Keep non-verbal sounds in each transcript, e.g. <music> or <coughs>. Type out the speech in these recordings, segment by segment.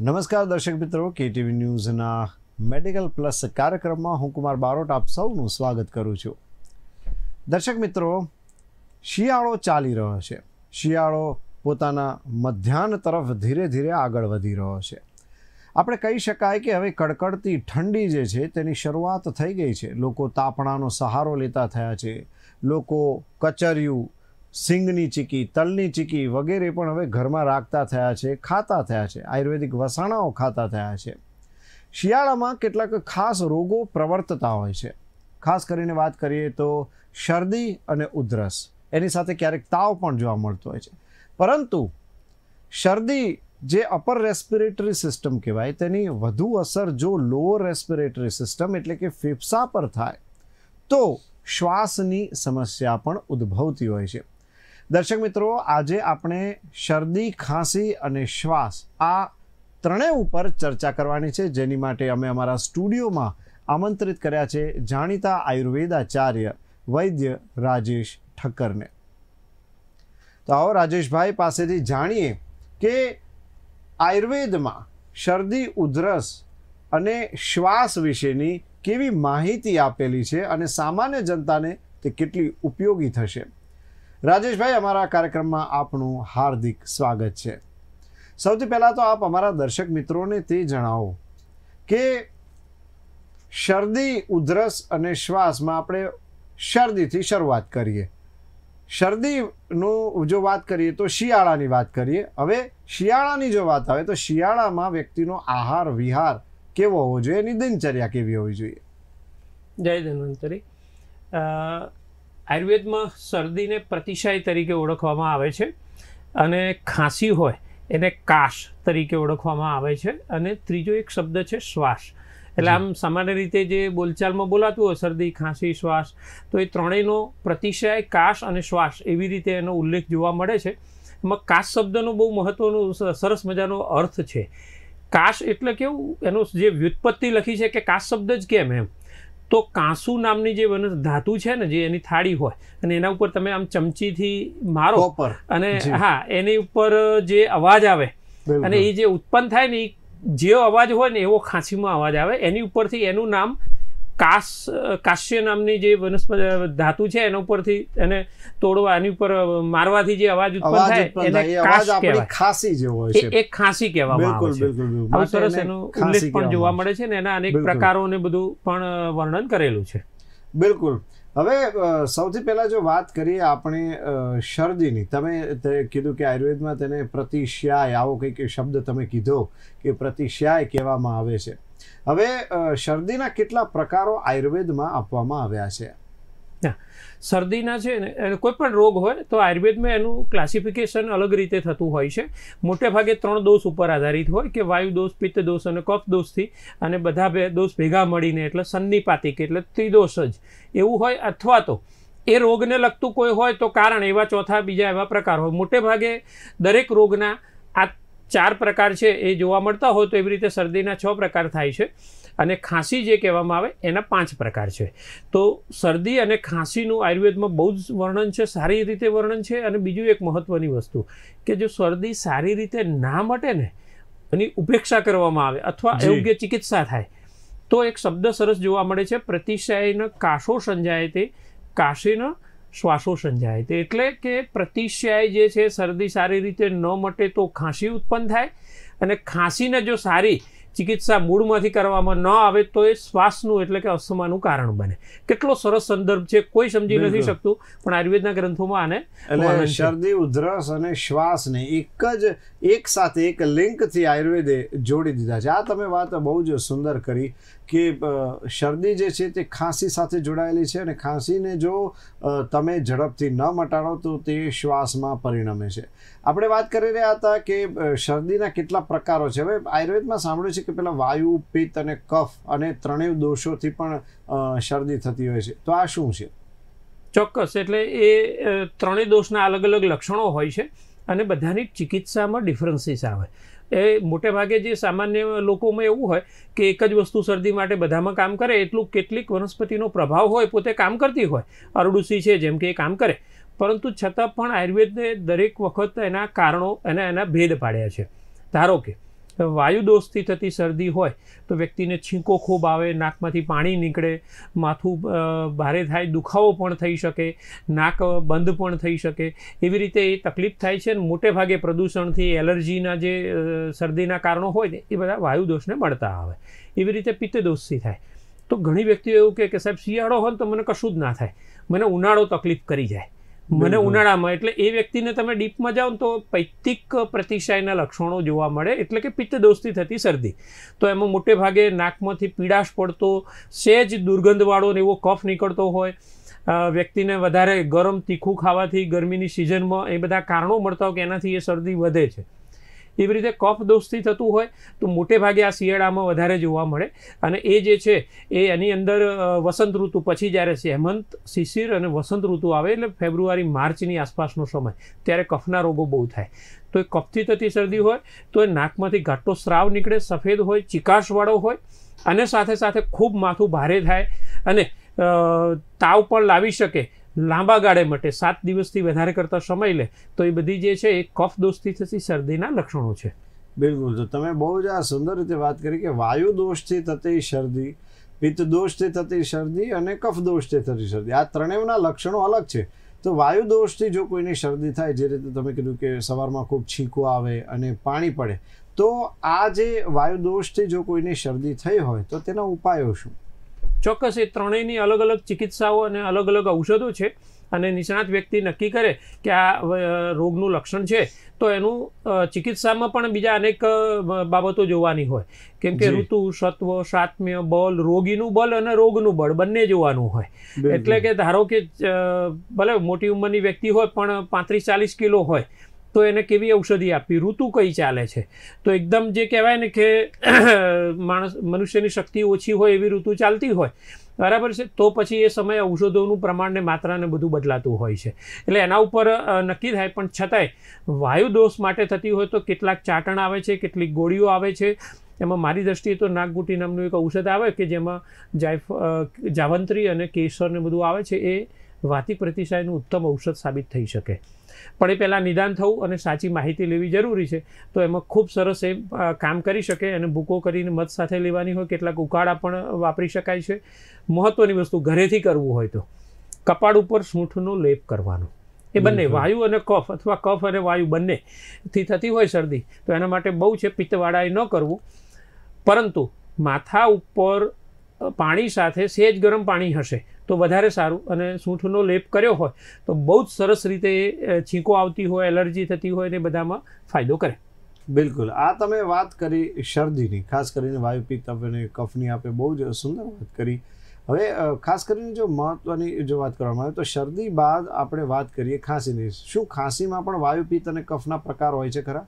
નમસ્કાર દર્શક મિત્રો, કેટીવી ન્યૂઝના મેડિકલ પ્લસ કાર્યક્રમમાં હું કુમાર બારોટ આપ સૌનું સ્વાગત કરું છું. દર્શક મિત્રો, શિયાળો ચાલી રહ્યો છે. શિયાળો પોતાના મધ્યાહન તરફ ધીરે ધીરે આગળ વધી રહ્યો છે. આપણે કહી શકાય કે હવે કડકડતી ઠંડી જે છે તેની શરૂઆત થઈ ગઈ છે. લોકો તાપણાનો સહારો લેતા થયા છે. લોકો કચરિયું સિંગની ચીકી, તલની ચીકી વગેરે પણ હવે ઘરમાં રાખતા થયા છે, ખાતા થયા છે. આયુર્વેદિક વસાણાઓ ખાતા થયા છે. શિયાળામાં કેટલાક ખાસ રોગો પ્રવર્તતા હોય છે. ખાસ કરીને વાત કરીએ તો શરદી અને ઉધરસ. એની સાથે ક્યારેક તાવ પણ જોવા મળતો હોય છે. પરંતુ શરદી જે અપર રેસ્પિરેટરી સિસ્ટમ કહેવાય, તેની વધુ અસર જો લોઅર રેસ્પિરેટરી સિસ્ટમ એટલે કે ફેફસા પર થાય, તો શ્વાસની સમસ્યા પણ ઉદ્ભવતી હોય છે. દર્શક મિત્રો, આજે આપણે શરદી, ખાંસી અને શ્વાસ આ ત્રણેય ઉપર ચર્ચા કરવાની છે. જેની માટે અમે અમારા સ્ટુડિયોમાં આમંત્રિત કર્યા છે જાણીતા આયુર્વેદાચાર્ય વૈદ્ય રાજેશ ઠક્કરને. તો આવો રાજેશભાઈ પાસેથી જાણીએ કે આયુર્વેદમાં શરદી, ઉધરસ અને શ્વાસ વિશેની કેવી માહિતી આપેલી છે અને સામાન્ય જનતાને તે કેટલી ઉપયોગી થશે. રાજેશભાઈ, અમારા કાર્યક્રમમાં આપનું હાર્દિક સ્વાગત છે. સૌથી પહેલાં તો આપ અમારા દર્શક મિત્રોને તે જણાવો કે શરદી, ઉધરસ અને શ્વાસમાં આપણે શરદીથી શરૂઆત કરીએ. શરદીનું જો વાત કરીએ તો શિયાળાની વાત કરીએ. હવે શિયાળાની જો વાત આવે તો શિયાળામાં વ્યક્તિનો આહાર, વિહાર કેવો હોવો જોઈએ? એની દિનચર્યા કેવી હોવી જોઈએ? જય ધન્વંતરી. આયુર્વેદમાં શરદીને પ્રતિશાય તરીકે ઓળખવામાં આવે છે અને ખાંસી હોય એને કાશ તરીકે ઓળખવામાં આવે છે અને ત્રીજો એક શબ્દ છે શ્વાસ. એટલે આમ સામાન્ય રીતે જે બોલચાલમાં બોલાતું હોય શરદી ખાંસી શ્વાસ તો એ ત્રણેયનો પ્રતિશય કાશ અને શ્વાસ એવી રીતે એનો ઉલ્લેખ જોવા મળે છે. એમાં કાશ શબ્દનો બહુ મહત્વનો સરસ મજાનો અર્થ છે. કાશ એટલે કેવું? એનું જે વ્યુત્પત્તિ લખી છે કે કાશ શબ્દ જ કેમ એમ? તો કાંસુ નામની જે વન ધાતુ છે ને જે એની થાળી હોય અને એના ઉપર તમે આમ ચમચીથી મારો અને હા એની ઉપર જે અવાજ આવે અને એ જે ઉત્પન્ન થાય ને એ જે અવાજ હોય ને એવો ખાંસીમાં અવાજ આવે. એની ઉપરથી એનું નામ કાશ કાશ્ય નામની જે વનસ્પતિ ધાતુ છે એના ઉપરથી એને તોડવા એની ઉપર મારવાથી જે અવાજ ઉત્પન્ન થાય એને ખાંસી જેવો હોય છે. એક ખાંસી કહેવામાં આવે છે. બિલકુલ બિલકુલ. સરસ એનો ઉલ્લેખ પણ જોવા મળે છે ને એના અનેક. પ્રકારો ને બધું પણ વર્ણન કરેલું છે. બિલકુલ. હવે સૌથી પહેલા જો વાત કરીએ આપણે શરદીની. તમે કીધું કે આયુર્વેદમાં તેને પ્રતિશ્યાય આવો કંઈક શબ્દ તમે કીધો કે પ્રતિશ્યાય કહેવામાં આવે છે. હવે શરદીના કેટલા પ્રકારો આયુર્વેદમાં આપવામાં આવ્યા છે? શરદીના છે ને, એને કોઈ પણ રોગ હોય તો આયુર્વેદમાં એનું ક્લાસિફિકેશન અલગ રીતે થતું હોય છે. મોટે ભાગે ત્રણ દોષ ઉપર આધારિત હોય કે વાયુ દોષ, પિત્ત દોષ અને કફ દોષથી, અને બધા બે દોષ ભેગા મળીને, એટલે સન્નિપાતિક એટલે ત્રિદોષ જ. એવું હોય અથવા તો એ રોગને લગતું કોઈ હોય તો કારણ એવા ચોથા બીજા એવા પ્રકાર હોય. મોટે ભાગે દરેક રોગના ચાર પ્રકાર છે એ જોવા મળતા હોય તો એવી રીતે શરદીના છ પ્રકાર થાય છે. અને ખાંસી જે કહેવામાં આવે એના પાંચ પ્રકાર છે. તો શરદી અને ખાંસીનું આયુર્વેદમાં બહુ જ વર્ણન છે સારી રીતે વર્ણન છે. અને બીજું એક મહત્ત્વની વસ્તુ કે જો શરદી સારી રીતે ના મટે ને એની ઉપેક્ષા કરવામાં આવે અથવા યોગ્ય ચિકિત્સા થાય તો એક શબ્દ સરસ જોવા મળે છે. પ્રતિશયન કાશો સંજાય તે કાશીન શ્વાસો સંજાય. તે એટલે કે પ્રતિશય જે છે શરદી સારી રીતે ન મટે તો ખાંસી ઉત્પન્ન થાય અને ખાંસીને જો સારી ચિકિત્સા મૂળમાંથી કરવામાં ન આવે તો એ શ્વાસનું એટલે કે અસ્થમાનું કારણ બને. કેટલો સરસ સંદર્ભ છે કોઈ સમજી નથી શકતું પણ આયુર્વેદના ગ્રંથોમાં આને શરદી ઉધરસ અને શ્વાસને એક જ એક સાથે એક લિંકથી આયુર્વેદે જોડી દીધા છે. આ તમે વાત બહુ જ સુંદર કરી. કે શરદી જે છે તે ખાંસી સાથે જોડાયેલી છે અને ખાંસીને જો તમે ઝડપથી ન મટાડો તો તે શ્વાસમાં પરિણમે છે. આપણે વાત કરી રહ્યા હતા કે શરદીના કેટલા પ્રકારો છે. હવે આયુર્વેદમાં સાંભળ્યું છે કે પેલા વાયુ, પિત્ત અને કફ અને ત્રણેય દોષોથી પણ શરદી થતી હોય છે. તો આ શું છે? ચોક્કસ. એટલે એ ત્રણેય દોષના અલગ અલગ લક્ષણો હોય છે અને બધાની ચિકિત્સામાં ડિફરન્સીસ આવે. એ મોટે ભાગે જે સામાન્ય લોકોમાં એવું હોય કે એક જ વસ્તુ શરદી માટે બધામાં કામ કરે, એટલું કેટલીક વનસ્પતિનો પ્રભાવ હોય, પોતે કામ કરતી હોય, અરડુસી છે જેમ કે એ કામ કરે. પરંતુ છતાં પણ આયુર્વેદને દરેક વખત એના કારણો અને એના ભેદ પાડ્યા છે. ધારો કે વાયુ દોષથી થતી શરદી હોય તો વ્યક્તિને છીંકો ખૂબ આવે, નાકમાંથી પાણી નીકળે, માથું ભારે થાય, દુખાવો પણ થઈ શકે, નાક બંધ પણ થઈ શકે. એવી રીતે એ તકલીફ થાય છે અને મોટે ભાગે પ્રદૂષણથી એલર્જીના જે શરદીના કારણો હોય ને, એ બધા વાયુ દોષને મળતા આવે. એવી રીતે પિત્તદોષથી થાય. તો ઘણી વ્યક્તિઓ એવું કે સાહેબ શિયાળો હોય તો મને કશું જ ના થાય. મને ઉનાળો તકલીફ કરી જાય. મને ઉનાળામાં એટલે એ વ્યક્તિને તમે ડીપમાં જાઓ તો પૈતિક પ્રતિશાયના લક્ષણો જોવા મળે એટલે કે પિત્ત દોસ્તી થતી શરદી. તો એમાં મોટે ભાગે નાકમાંથી પીડાશ પડતો સહેજ દુર્ગંધવાળો ને એવો કફ નીકળતો હોય વ્યક્તિને વધારે ગરમ તીખું ખાવાથી ગરમીની સિઝનમાં એ બધા કારણો મળતા હોય કે એનાથી એ શરદી વધે છે. એવી રીતે કફ દોષથી થતું હોય તો મોટે ભાગે આ શિયાળામાં વધારે જોવા મળે. અને એ જે છે, એ એની અંદર વસંત ઋતુ પછી જ્યારે છે હેમંત, શિશિર અને વસંત ઋતુ આવે એટલે ફેબ્રુઆરી, માર્ચની આસપાસનો સમય, ત્યારે કફના રોગો બહુ થાય. તો એ કફથી થતી શરદી હોય, તો એ નાકમાંથી ઘાટો સ્રાવ નીકળે, સફેદ હોય, ચિકાશવાળો હોય, અને સાથે સાથે ખૂબ માથું ભારે થાય અને તાવ પણ લાવી શકે લાંબા ગાળે માટે, સાત દિવસથી વધારે કરતા સમય લે, તો એ બધી જે છે, એ કફ દોષથી થતી શરદીના લક્ષણો છે. બિલકુલ. તો તમે બહુ જ આ સુંદર રીતે વાત કરી કે વાયુ દોષથી થતી શરદી, પિત્ત દોષથી થતી શરદી અને કફ દોષથી થતી શરદી, આ ત્રણેયના લક્ષણો અલગ છે. તો વાયુ દોષથી જો કોઈની શરદી થાય, જે રીતે તમે કીધું કે સવારમાં ખૂબ છીંકો આવે અને પાણી પડે, તો આ જે વાયુ દોષથી જો કોઈની શરદી થઈ હોય, તો તેના ઉપાયો શું? ચોક્કસ એ ત્રણેયની અલગ અલગ ચિકિત્સાઓ અને અલગ અલગ ઔષધો છે. અને નિષ્ણાત વ્યક્તિ નક્કી કરે કે આ રોગનું લક્ષણ છે તો એનું ચિકિત્સામાં પણ બીજા અનેક બાબતો જોવાની હોય. કેમ કે ઋતુ સત્વ સાત્મ્ય બળ રોગીનું બળ અને રોગનું બળ બંને જોવાનું હોય. એટલે કે ધારો કે ભલે મોટી ઉંમરની વ્યક્તિ હોય પણ પાંત્રીસ ચાલીસ કિલો હોય તો એને કેવી ઔષધિ આપવી? ઋતુ કઈ ચાલે છે? તો એકદમ જે કહેવાય ને કે <coughs> માણસ, મનુષ્યની શક્તિ ઓછી હોય એવી ઋતુ ચાલતી હોય, બરાબર છે? તો પછી એ સમયે ઔષધોનું પ્રમાણ ને માત્રાને બધું બદલાતું હોય છે. એટલે એના ઉપર નક્કી થાય, પણ છતાંય વાયુ દોષ માટે થતી હોય તો કેટલાક ચાટણ આવે છે, કેટલીક ગોળીઓ આવે છે. એમાં મારી દ્રષ્ટિએ તો નાગગુટી નામનું એક ઔષધ આવે કે જેમાં જાયફ જાવંત્રી અને કેસર ને બધું આવે છે, એ વાતી પ્રતિસાયનું ઉત્તમ ઔષધ સાબિત થઈ શકે. પણ એ પહેલાં નિદાન થવું અને સાચી માહિતી લેવી જરૂરી છે. તો એમાં ખૂબ સરસ એ કામ કરી શકે અને ભૂકો કરીને મધ સાથે લેવાની હોય કેટલાક ઉકાળા પણ વાપરી શકાય છે. મહત્ત્વની વસ્તુ ઘરેથી કરવું હોય તો. કપાળ ઉપર સૂંઠનો લેપ કરવાનો. એ બંને વાયુ અને કફ અથવા કફ અને વાયુ બંનેથી થતી હોય શરદી. તો એના માટે બહુ છે પિત્તવાળાએ ન કરવું. પરંતુ માથા ઉપર પાણી સાથે સેજ ગરમ પાણી હશે, તો વધારે સારું. અને સૂંઠનો લેપ કર્યો હોય, તો બહુ જ સરસ રીતે છીંકો આવતી હોય, એલર્જી થતી હોય ને બધામાં ફાયદો કરે. બિલકુલ. આ તમે વાત કરી શરદીની, ખાસ કરીને વાયુ પિત્ત અને કફની આપે, બહુ જ સુંદર વાત કરી. હવે ખાસ કરીને જો મહત્વની જો વાત કરવામાં આવે, તો શરદી બાદ આપણે વાત કરીએ ખાંસીની. શું ખાંસીમાં પણ વાયુ અને કફના પ્રકાર હોય છે ખરા?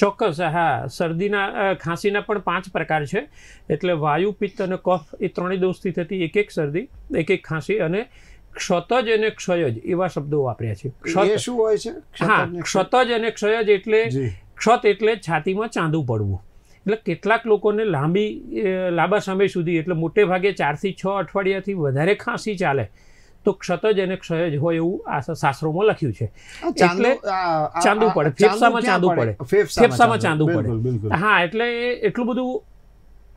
ચોક્કસ હા શરદીના ખાંસીના પણ પાંચ પ્રકાર છે. એટલે વાયુ પિત્ત અને કફ એ ત્રણેય દોષથી થતી એક એક શરદી એક એક ખાંસી અને ક્ષતજ અને ક્ષયજ એવા શબ્દો વાપર્યા છે. ક્ષત શું હોય છે? હા? ક્ષતજ અને ક્ષયજ એટલે ક્ષત એટલે છાતીમાં ચાંદું પડવું. એટલે કેટલાક લોકોને લાંબી લાંબા સમય સુધી એટલે મોટે ભાગે ચારથી છ અઠવાડિયાથી વધારે ખાંસી ચાલે. તો ક્ષતજ અને ક્ષયજ હોય એવું આ શાસ્ત્રોમાં લખ્યું છે એટલે ચાંદુ પડે. ફેફસામાં ચાંદુ પડે? ફેફસામાં ચાંદુ પડે. હા એટલે એટલું બધું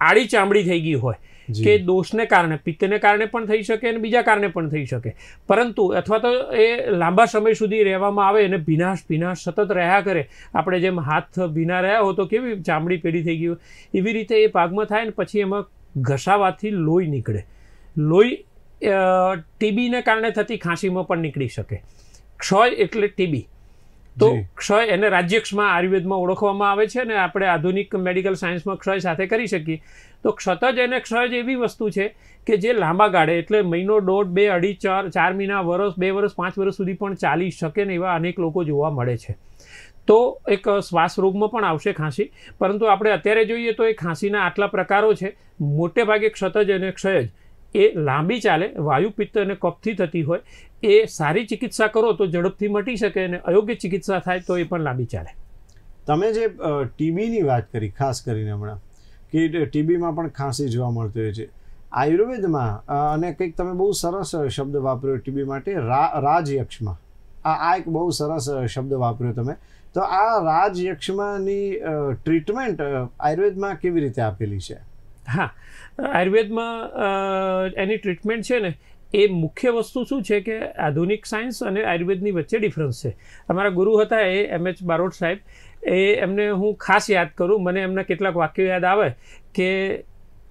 આડી ચામડી થઈ ગઈ હોય. કે દોષને કારણે પિત્તને કારણે પણ થઈ શકે અને બીજા કારણે પણ થઈ શકે પરંતુ અથવા તો એ લાંબા સમય સુધી રહેવામાં આવે અને ભીનાશ ભીનાશ સતત રહ્યા કરે આપણે જેમ હાથ ભીના રહ્યા હો તો કેવી ચામડી પેઢી થઈ ગઈ હોય એવી રીતે એ પાકમાં થાય ને પછી એમાં ઘસાવાથી લોહી નીકળે લોહી ટીબીને કારણે થતી ખાંસીમાં પણ નીકળી શકે. ક્ષય એટલે ટીબી. તો ક્ષય એને રાજ્યક્ષમાં આયુર્વેદમાં ઓળખવામાં આવે છે ને આપણે આધુનિક મેડિકલ સાયન્સમાં ક્ષય સાથે કરી શકીએ. તો ક્ષતજ અને ક્ષય જ એવી વસ્તુ છે કે જે લાંબા ગાળે એટલે મહિનો દોઢ બે અઢી ચાર ચાર મહિના વર્ષ બે વર્ષ પાંચ વર્ષ સુધી પણ ચાલી શકે ને એવા અનેક લોકો જોવા મળે છે. તો એક શ્વાસ રોગમાં પણ આવશે ખાંસી. પરંતુ આપણે અત્યારે જોઈએ તો એ ખાંસીના આટલા પ્રકારો છે. મોટે ભાગે ક્ષતજ અને ક્ષયજ એ લાંબી ચાલે વાયુપિત્ત અને કફથી થતી હોય, એ સારી ચિકિત્સા કરો તો ઝડપથી મટી શકે અને અયોગ્ય ચિકિત્સા થાય તો એ પણ લાંબી ચાલે. તમે જે ટીબીની વાત કરી, ખાસ કરીને હમણાં, કે ટીબીમાં પણ ખાંસી જોવા મળતી હોય છે. આયુર્વેદમાં અને કંઈક તમે બહુ સરસ શબ્દ વાપર્યો ટીબી માટે રાજયક્ષમાં. આ આ એક બહુ સરસ શબ્દ વાપર્યો તમે. તો આ રાજયક્ષમાંની ટ્રીટમેન્ટ આયુર્વેદમાં કેવી રીતે આપેલી છે? હા. આયુર્વેદમાં એની ટ્રીટમેન્ટ છે ને એ મુખ્ય વસ્તુ શું છે કે આધુનિક સાયન્સ અને આયુર્વેદની વચ્ચે ડિફરન્સ છે. અમારા ગુરુ હતા એ એમ. એચ. બારોટ સાહેબ. એ એમને હું ખાસ યાદ કરું. મને એમના કેટલાક વાક્યો યાદ આવે કે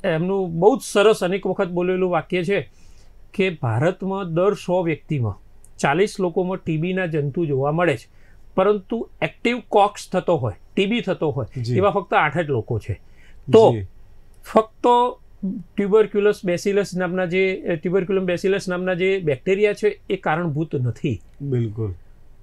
એમનું બહુ જ સરસ અનેક વખત બોલેલું વાક્ય છે કે ભારતમાં દર સો વ્યક્તિમાં ચાલીસ લોકોમાં ટીબીના જંતુ જોવા મળે છે. પરંતુ એક્ટિવ કોક્સ થતો હોય ટીબી થતો હોય એવા ફક્ત આઠ જ લોકો છે. તો. ફક્ત ટ્યુબરક્યુલસ બેસિલસ નામના જે ટ્યુબરક્યુલમ બેસિલસ નામના જે બેક્ટેરિયા છે એ કારણભૂત નથી. બિલકુલ.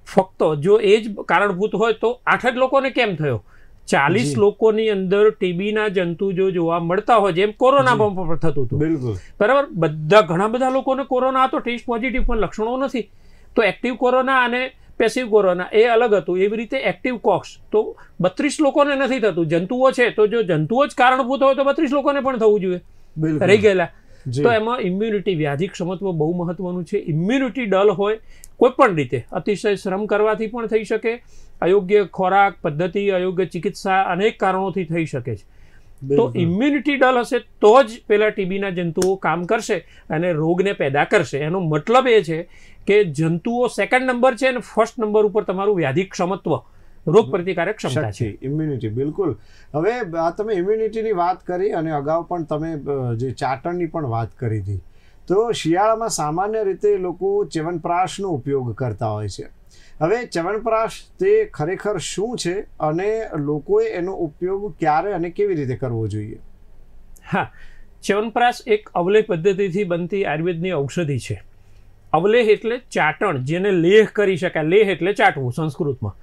ફક્ત જો એ જ કારણભૂત હોય તો આઠ જ લોકોને કેમ થયો? ચાલીસ લોકોની અંદર ટીબીના જંતુ જો જોવા મળતા હોય જેમ કોરોનામાં પણ થતું હતું. બિલકુલ. બરાબર? બધા ઘણા બધા લોકોને કોરોના હતો ટેસ્ટ પોઝિટિવ પણ લક્ષણો નથી. તો એક્ટિવ કોરોના અને પેસિવ કોરોના એ અલગ હતું. એવી રીતે એક્ટિવ કોક્સ. તો બત્રીસ લોકોને નથી થતું. જંતુઓ છે તો જો જંતુઓ જ કારણભૂત હોય તો બત્રીસ લોકોને પણ થવું જોઈએ. રહી ગયેલા. તો એમાં ઇમ્યુનિટી વ્યાધિક ક્ષમત્વ બહુ મહત્વનું છે. ઇમ્યુનિટી ડલ હોય કોઈ પણ રીતે. અતિશય શ્રમ કરવાથી પણ થઈ શકે. અયોગ્ય ખોરાક પદ્ધતિ અયોગ્ય ચિકિત્સા અનેક કારણોથી થઈ શકે છે. તો ઇમ્યુનિટી ડલ હશે તો જ પેલા ટીબીના જંતુઓ કામ કરશે અને રોગને પેદા કરશે. એનો મતલબ એ છે કે જંતુઓ સેકન્ડ નંબર છે અને ફર્સ્ટ નંબર ઉપર તમારું વ્યાધિક ક્ષમત્વ રોગ પ્રતિકારક ક્ષમતા છે. ઇમ્યુનિટી બિલકુલ. હવે આ તમે ઇમ્યુનિટીની વાત કરી અને અગાઉ પણ તમે જે ચાટણની પણ વાત કરી હતી. તો શિયાળામાં સામાન્ય રીતે લોકો ચ્યવનપ્રાશનો ઉપયોગ કરતા હોય છે. હવે ચ્યવનપ્રાશ તે ખરેખર શું છે અને લોકોએ એનો ઉપયોગ ક્યારે અને કેવી રીતે કરવો જોઈએ? હા ચ્યવનપ્રાશ એક અવલય પદ્ધતિથી બનતી આયુર્વેદની ઔષધિ છે. અવલેહ એટલે ચાટણ જેને લેહ કરી શકાય. લેહ એટલે ચાટવું સંસ્કૃતમાં.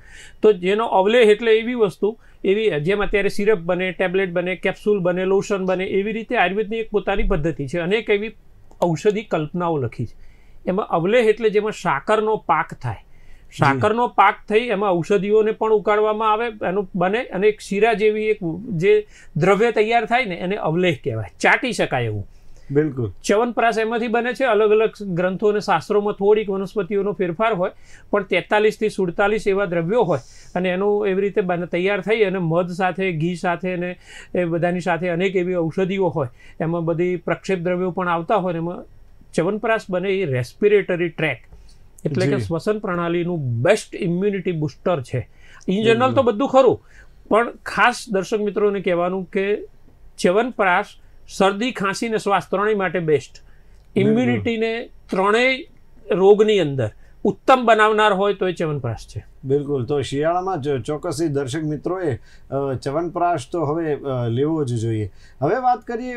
તો જેનો અવલેહ એટલે એવી વસ્તુ એવી જેમ અત્યારે સિરપ બને ટેબ્લેટ બને કેપ્સ્યુલ બને લોશન બને એવી રીતે આયુર્વેદની એક પોતાની પદ્ધતિ છે. અનેક એવી ઔષધિ કલ્પનાઓ લખી છે. એમાં અવલેહ એટલે જેમાં સાકરનો પાક થાય. સાકરનો પાક થઈ એમાં ઔષધિઓને પણ ઉકાળવામાં આવે એનું બને અને એક શીરા જેવી એક જે દ્રવ્ય તૈયાર થાય ને એને અવલેહ કહેવાય. ચાટી શકાય એવું. બિલકુલ. ચ્યવનપ્રાશ એમાંથી બને છે. અલગ અલગ ગ્રંથો અને શાસ્ત્રોમાં થોડીક વનસ્પતિઓનો ફેરફાર હોય પણ તેતાલીસથી સુડતાલીસ એવા દ્રવ્યો હોય અને એનું એવી રીતે તૈયાર થઈ અને મધ સાથે ઘી સાથે અને એ બધાની સાથે અનેક એવી ઔષધિઓ હોય એમાં બધી પ્રક્ષેપ દ્રવ્યો પણ આવતા હોય એમાં ચ્યવનપ્રાશ બને એ રેસ્પિરેટરી ટ્રેક એટલે કે શ્વસન પ્રણાલીનું બેસ્ટ ઇમ્યુનિટી બુસ્ટર છે. ઇન જનરલ તો બધું ખરું પણ ખાસ દર્શક મિત્રોને કહેવાનું કે ચ્યવનપ્રાશ શરદી ખાંસી ને શ્વાસ ત્રણેય માટે બેસ્ટ ઇમ્યુનિટીને ત્રણેય રોગની અંદર. ઉત્તમ બનાવનાર હોય તો એ ચ્યવનપ્રાશ છે. બિલકુલ. તો શિયાળામાં ચોક્કસથી દર્શક મિત્રોએ ચ્યવનપ્રાશ તો હવે લેવો જ જોઈએ. હવે વાત કરીએ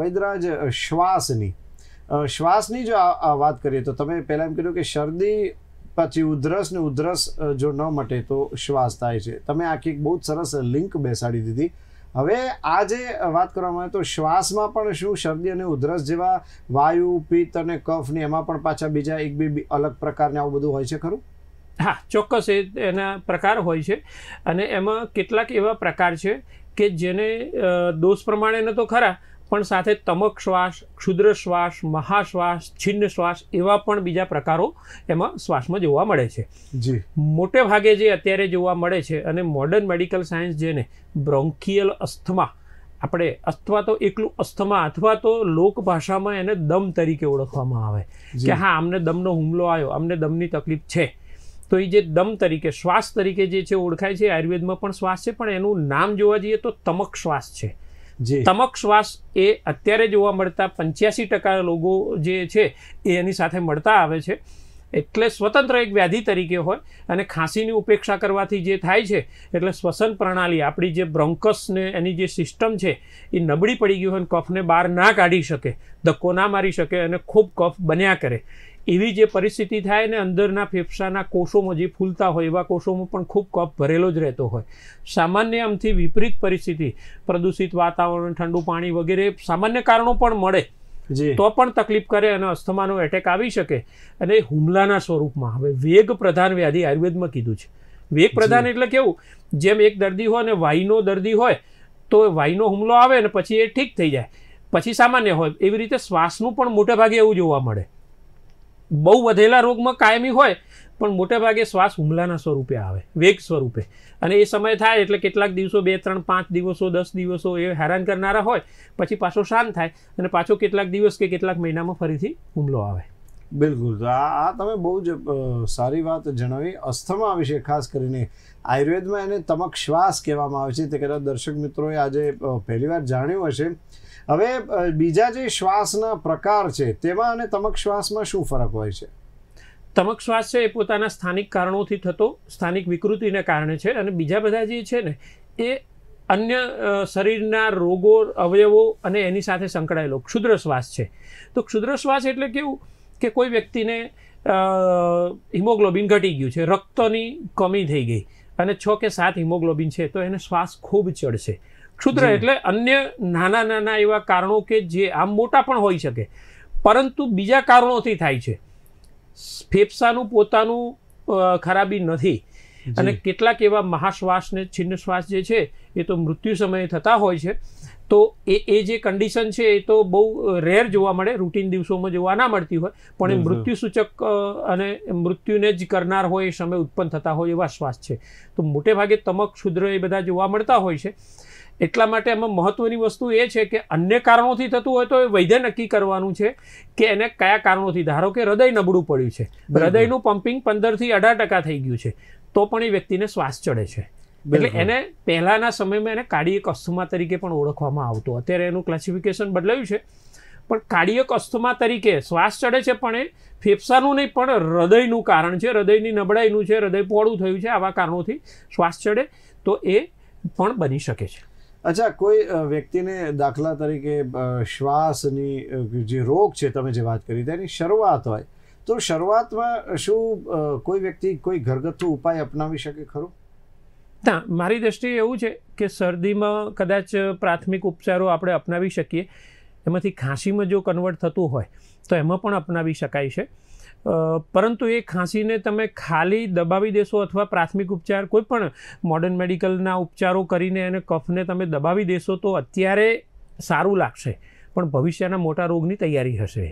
વૈદરાજ શ્વાસની. શ્વાસની જો વાત કરીએ તો તમે પહેલાં એમ કીધું કે શરદી પછી ઉધરસ ને ઉધરસ જો ન મટે તો શ્વાસ થાય છે. તમે આખી એક બહુ જ સરસ લિંક બેસાડી દીધી. હવે આ જે વાત કરવામાં આવે તો શ્વાસમાં પણ શું? શરદી અને ઉધરસ જેવા વાયુ, પિત્ત અને કફ ને એમાં પણ પાછા બીજા એક બે અલગ પ્રકારને આવું બધું હોય છે ખરું? હા, ચોક્કસ એના પ્રકાર હોય છે અને એમાં કેટલાક એવા પ્રકાર છે કે જેને દોષ પ્રમાણેને તો ખરા પણ સાથે તમક શ્વાસ ક્ષુદ્ર શ્વાસ મહાશ્વાસ છિન્ન શ્વાસ એવા પણ બીજા પ્રકારો એમાં શ્વાસમાં જોવા મળે છે. જી. મોટે ભાગે જે અત્યારે જોવા મળે છે અને મોડર્ન મેડિકલ સાયન્સ જેને બ્રોન્કિયલ અસ્થમા આપણે અથવા તો એકલું અસ્થમા અથવા તો લોક ભાષામાં એને દમ તરીકે ઓળખવામાં આવે. કે હા અમને દમનો હુમલો આવ્યો અમને દમની તકલીફ છે. તો એ જે દમ તરીકે શ્વાસ તરીકે જે છે ઓળખાય છે આયુર્વેદમાં પણ શ્વાસ છે પણ એનું નામ જોવા જઈએ તો તમક શ્વાસ છે. તમક શ્વાસ એ અત્યારે જોવા મળતા પંચ્યાસી ટકા લોકો જે છે, એ એની સાથે મળતા આવે છે. એટલે સ્વતંત્ર એક વ્યાધિ તરીકે હોય અને ખાંસીની ઉપેક્ષા કરવાથી જે થાય છે, એટલે શ્વસન પ્રણાલી, આપણી જે બ્રોન્કસને એની જે સિસ્ટમ છે, એ નબળી પડી ગઈ હોય અને કફને બહાર ના કાઢી શકે, ધક્કો ના મારી શકે અને ખૂબ કફ બન્યા કરે. એવી જે પરિસ્થિતિ થાય ને અંદરના ફેફસાના કોષોમાં જે ફૂલતા હોય એવા કોષોમાં પણ ખૂબ કફ ભરેલો જ રહેતો હોય. સામાન્ય આમથી વિપરીત પરિસ્થિતિ પ્રદૂષિત વાતાવરણ ઠંડુ પાણી વગેરે સામાન્ય કારણો પણ મળે. તો પણ તકલીફ કરે અને અસ્થમાનો એટેક આવી શકે. અને એ હુમલાના સ્વરૂપમાં હવે વેગ પ્રધાન વ્યાધિ આયુર્વેદમાં કીધું છે. વેગ પ્રધાન એટલે કેવું? જેમ એક દર્દી હોય અને વાયનો દર્દી હોય તો વાયનો હુમલો આવે ને પછી એ ઠીક થઈ જાય. પછી સામાન્ય હોય એવી રીતે શ્વાસનું પણ મોટે ભાગે એવું જોવા મળે. બહુ વધેલા રોગમાં કાયમી હોય, પણ મોટે ભાગે શ્વાસ હુમલાના સ્વરૂપે આવે, વેગ સ્વરૂપે. અને એ સમય થાય એટલે કેટલાક દિવસો, બે, ત્રણ, પાંચ દિવસો, દસ દિવસો એ હેરાન કરનારા હોય, પછી પાછો શાંત થાય અને પાછો કેટલાક દિવસ કે કેટલાક મહિનામાં ફરીથી હુમલો આવે. બિલકુલ. તો આ તમે બહુ જ સારી વાત જણાવી. અસ્થમા વિશે ખાસ કરીને આયુર્વેદમાં એને તમક શ્વાસ કહેવામાં આવે છે. તે કદાચ દર્શક મિત્રોએ આજે પહેલીવાર જાણ્યું હશે. હવે બીજા જે શ્વાસના પ્રકાર છે, તેમાં અને તમક શ્વાસમાં શું ફરક હોય છે? તમક શ્વાસ છે એ પોતાના સ્થાનિક કારણોથી થતો, સ્થાનિક વિકૃતિને કારણે છે અને બીજા બધા જે છે ને, એ અન્ય શરીરના રોગો, અવયવો અને એની સાથે સંકળાયેલો ક્ષુદ્ર શ્વાસ છે. તો ક્ષુદ્ર શ્વાસ એટલે કેવું કે કોઈ વ્યક્તિને હિમોગ્લોબિન ઘટી ગયું છે, રક્તની કમી થઈ ગઈ અને છ કે સાત હિમોગ્લોબિન છે, તો એને શ્વાસ ખૂબ ચડશે. ક્ષુદ્ર એટલે અન્ય નાના નાના એવા કારણો કે જે આમ મોટા પણ હોઈ શકે. પરંતુ બીજા કારણોથી થાય છે. ફેફસાનું પોતાનું ખરાબી નથી. અને કેટલાક એવા મહાશ્વાસને છિન્ન શ્વાસ જે છે એ તો મૃત્યુ સમયે થતા હોય છે. તો એ એ જે કન્ડિશન છે એ તો બહુ રેર જોવા મળે. રૂટીન દિવસોમાં જોવા ના મળતી હોય. પણ એ. મૃત્યુ સૂચક અને મૃત્યુને જ કરનાર હોય એ સમય ઉત્પન્ન થતા હોય એવા શ્વાસ છે. તો મોટે ભાગે તમક ક્ષુદ્ર એ બધા જોવા મળતા હોય છે. એટલા માટે એમાં મહત્વની વસ્તુ એ છે કે અન્ય કારણોથી થતું હોય તો એ વૈદ્ય નક્કી કરવાનું છે કે એને કયા કારણોથી. ધારો કે હૃદય નબળું પડ્યું છે. હૃદયનું પમ્પિંગ પંદરથી અઢાર ટકા થઈ ગયું છે. તો પણ એ વ્યક્તિને શ્વાસ ચડે છે. એટલે એને પહેલાના સમયમાં એને કાર્ડિયક અસ્થમા તરીકે પણ ઓળખવામાં આવતું. અત્યારે એનું ક્લાસિફિકેશન બદલાયું છે. પણ કાર્ડિયક અસ્થમા તરીકે શ્વાસ ચડે છે પણ એ ફેફસાનું નહીં પણ હૃદયનું કારણ છે. હૃદયની નબળાઈનું છે હૃદય પોળું થયું છે આવા કારણોથી શ્વાસ ચડે તો એ પણ બની શકે છે. અચ્છા, કોઈ વ્યક્તિને દાખલા તરીકે શ્વાસની જે રોગ છે તમે જે વાત કરી, તેની શરૂઆત હોય, તો શરૂઆતમાં શું કોઈ વ્યક્તિ કોઈ ઘરગથ્થુ ઉપાય અપનાવી શકે ખરો? ના, મારી દ્રષ્ટિએ એવું છે કે શરદીમાં કદાચ પ્રાથમિક ઉપચારો આપણે અપનાવી શકીએ. એમાંથી ખાંસીમાં જો કન્વર્ટ થતું હોય, તો એમાં પણ અપનાવી શકાય છે. પરંતુ એ ખાંસીને તમે ખાલી દબાવી દેશો અથવા પ્રાથમિક ઉપચાર, કોઈ પણ મોડર્ન મેડિકલના ઉપચારો કરીને એને કફને તમે દબાવી દેશો તો અત્યારે સારું લાગશે, પણ ભવિષ્યના મોટા રોગની તૈયારી હશે.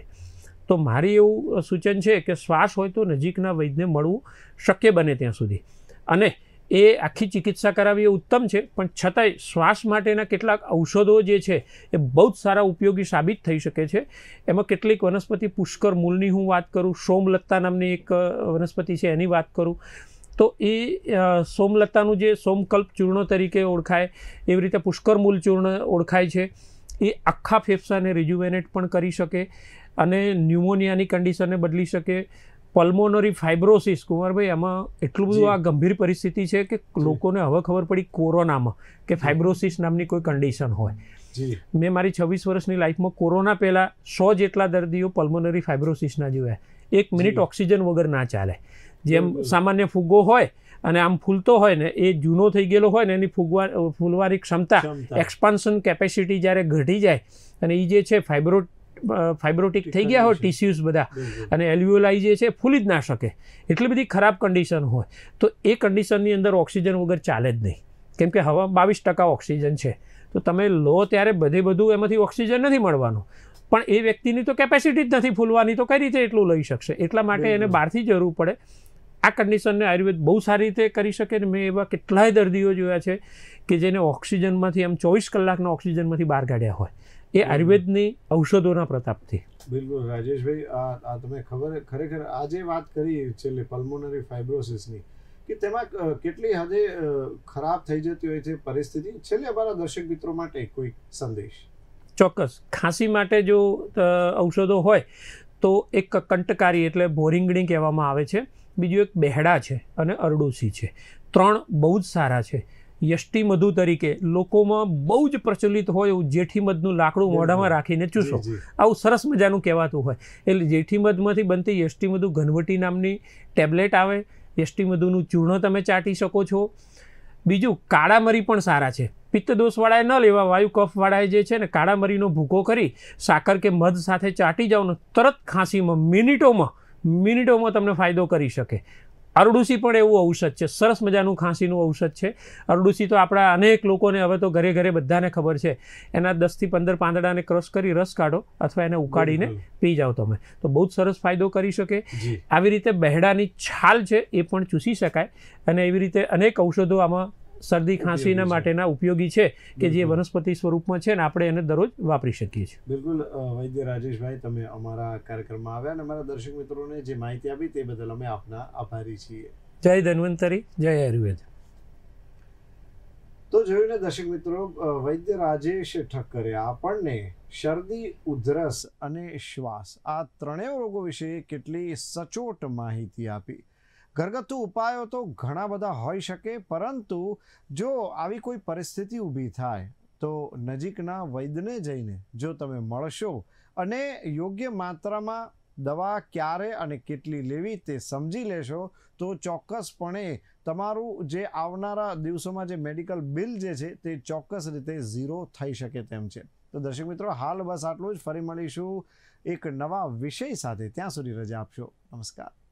તો મારી એવું સૂચન છે કે શ્વાસ હોય તો નજીકના વૈદ્યને મળવું શક્ય બને ત્યાં સુધી. અને એ આખી ચિકિત્સા કરાવી એ ઉત્તમ છે, પણ છતાંય શ્વાસ માટેના કેટલાક ઔષધો જે છે, એ બહુ જ સારા ઉપયોગી સાબિત થઈ શકે છે. એમાં કેટલીક વનસ્પતિ પુષ્કર મૂળની હું વાત કરું સોમલત્તા નામની એક વનસ્પતિ છે, એની વાત કરું. તો એ સોમલત્તાનું જે સોમકલ્પ ચૂર્ણ તરીકે ઓળખાય, એવી રીતે પુષ્કર મૂળ ચૂર્ણ ઓળખાય છે. એ આખા ફેફસાને રિજુવેનેટ પણ કરી શકે અને ન્યુમોનિયાની કન્ડિશનને બદલી શકે. પલ્મોનરી ફાઇબ્રોસિસ કુંવરભાઈ એમાં એટલું બધું આ ગંભીર પરિસ્થિતિ છે કે લોકોને હવે ખબર પડી કોરોનામાં કે ફાઇબ્રોસિસ નામની કોઈ કન્ડિશન હોય. મેં મારી છવ્વીસ વર્ષની લાઈફમાં કોરોના પહેલાં સો જેટલા દર્દીઓ પલ્મોનરી ફાઇબ્રોસિસના જોયા. એક મિનિટ ઓક્સિજન વગર ના ચાલે. જેમ સામાન્ય ફુગ્ગો હોય અને આમ ફૂલતો હોય ને એ જૂનો થઈ ગયેલો હોય ને એની ફૂગવા ફૂલવાની ક્ષમતા ક્ષમતા. એક્સપાન્શન કેપેસિટી જ્યારે ઘટી જાય અને એ જે છે ફાઇબ્રો ફાઇબ્રોટિક થઈ ગયા હોય ટીસ્યુઝ બધા. અને એલ્યુઓલાઈ જે છે ફૂલી જ ના શકે. એટલી બધી ખરાબ કન્ડિશન હોય. તો એ કન્ડિશનની અંદર ઓક્સિજન વગર ચાલે જ નહીં. કેમ કે હવા બાવીસ ટકા ઓક્સિજન છે. તો તમે લો ત્યારે બધે બધું એમાંથી ઓક્સિજન નથી મળવાનું. પણ એ વ્યક્તિની તો કેપેસિટી જ નથી ફૂલવાની તો કઈ રીતે એટલું લઈ શકશે? એટલા માટે એને બહારથી જરૂર પડે. આ કન્ડિશનને આયુર્વેદ બહુ સારી રીતે કરી શકે ને મેં એવા કેટલાય દર્દીઓ જોયા છે કે જેને ઓક્સિજનમાંથી આમ ચોવીસ કલાકના ઓક્સિજનમાંથી બહાર કાઢ્યા હોય. એ આયુર્વેદની ઔષધોના પ્રતાપથી. બિલકુલ રાજેશભાઈ આ તમે ખબર ખરેખર આજે વાત કરી છેલ્લે પલ્મોનરી ફાઇબ્રોસિસની કે તેમાં કેટલી હદે ખરાબ થઈ જતી હોય છે પરિસ્થિતિ છેલ્લે અમારા દર્શક મિત્રો માટે કોઈ સંદેશ. ચોક્કસ. ખાંસી માટે જો ઔષધો હોય તો એક કંટકારી એટલે બોરિંગણી કહેવામાં આવે છે. બીજું એક બેહડા છે અને અરડુસી છે. ત્રણ બહુ જ સારા છે. યષ્ટી મધુ તરીકે લોકોમાં બહુ જ પ્રચલિત હોય એવું જેઠી મધનું લાકડું મોઢામાં રાખીને ચૂસો. આવું સરસ મજાનું કહેવાતું હોય. એટલે જેઠી મધમાંથી બનતી યષ્ટી મધુ ઘનવટી નામની ટેબ્લેટ આવે. યષ્ટી મધુનું ચૂર્ણ તમે ચાટી શકો છો. બીજું કાળા મરી પણ સારા છે. પિત્તદોષવાળાએ ન લેવા વાયુ કફવાળાએ જે છે ને કાળા મરીનો ભૂકો કરી સાકર કે મધ સાથે ચાટી જાઓ ને તરત ખાંસીમાં મિનિટોમાં મિનિટોમાં તમને ફાયદો કરી શકે. અરડુસી પણ એવું ઔષધ છે. સરસ મજાનું ખાંસીનું ઔષધ છે. અરડુસી તો આપણા અનેક લોકોને હવે તો ઘરે ઘરે બધાને ખબર છે. એના દસથી પંદર પાંદડાને ક્રશ કરી રસ કાઢો અથવા એને ઉકાળીને પી જાઓ તમે. તો બહુ જ સરસ ફાયદો કરી શકે. આવી રીતે બહેડાની છાલ છે એ પણ ચૂસી શકાય. અને એવી રીતે અનેક ઔષધો આમાં શરદી ખાંસીના માટેના ઉપયોગી છે કે જે વનસ્પતિ સ્વરૂપમાં છે ને આપણે એને દરરોજ વાપરી શકીએ છીએ. બિલકુલ વૈદ્ય રાજેશભાઈ તમે અમારા કાર્યક્રમમાં આવ્યા અને અમારા દર્શક મિત્રોને જે માહિતી આપી તે બદલ અમે આપના આભારી છીએ. જય ધન્વંતરી જય આયુર્વેદ. તો જોયું ને દર્શક મિત્રો વૈદ્ય રાજેશ ઠક્કરે આપણને શરદી ઉધરસ અને શ્વાસ આ ત્રણેય રોગો વિશે કેટલી સચોટ માહિતી આપી. ઘરગથ્થુ ઉપાયો તો ઘણા બધા હોઈ શકે, પરંતુ જો આવી કોઈ પરિસ્થિતિ ઊભી થાય, તો નજીકના વૈદ્યને જઈને જો તમે મળશો અને યોગ્ય માત્રામાં દવા ક્યારે અને કેટલી લેવી તે સમજી લેશો, તો ચોક્કસપણે તમારું જે આવનારા દિવસોમાં જે મેડિકલ બિલ જે છે તે ચોક્કસ રીતે ઝીરો થઈ શકે તેમ છે. તો દર્શક મિત્રો, હાલ બસ આટલું જ. ફરી મળીશું એક નવા વિષય સાથે. ત્યાં સુધી રજા આપશો. નમસ્કાર.